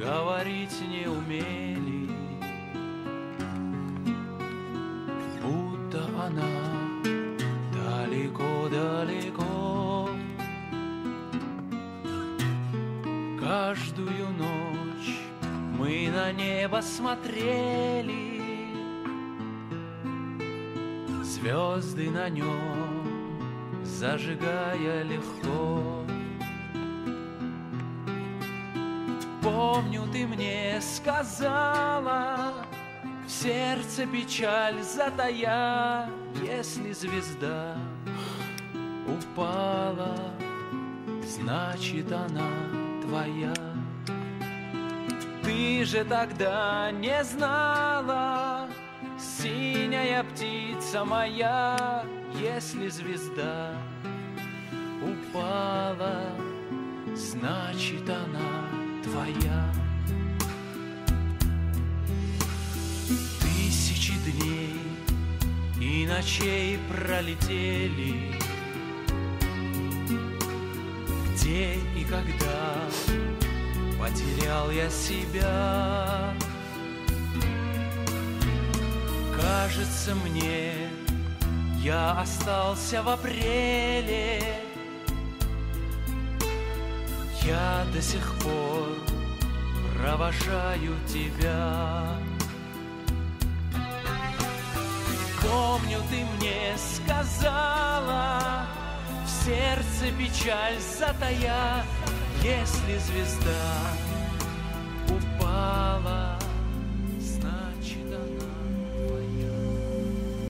говорить не умели, будто она далеко-далеко. Каждую ночь мы на небо смотрели, Звезды на нем зажигая легко. Помню, ты мне сказала, в сердце печаль затая, если звезда упала, значит она твоя. Ты же тогда не знала, синяя птица моя, если звезда упала, значит она твоя. Тысячи дней и ночей пролетели, где и когда потерял я себя. Кажется мне, я остался в апреле. Я до сих пор провожаю тебя. Помню, ты мне сказала, в сердце печаль затая, если звезда упала,